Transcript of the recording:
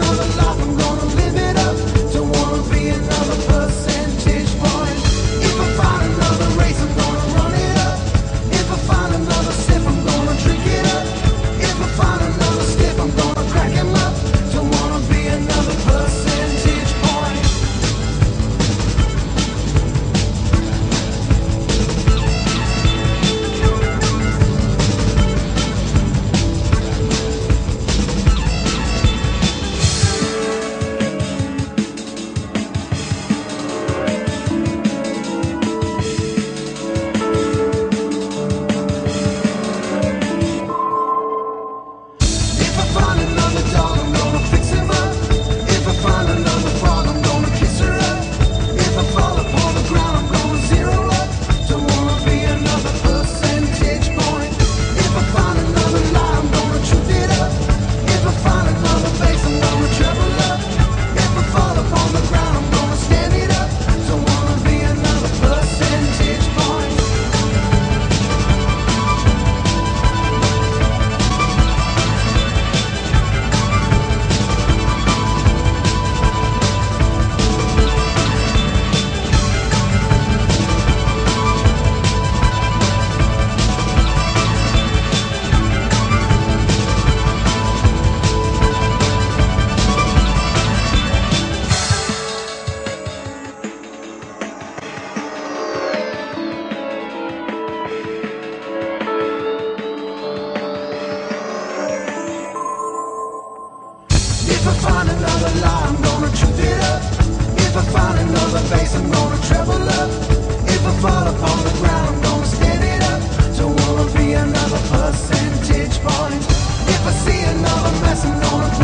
all alive. If I find another lie, I'm gonna truth it up. If I find another bass, I'm gonna treble up. If I fall upon the ground, I'm gonna stand it up. Don't wanna be another percentage point. If I see another mess, I'm gonna.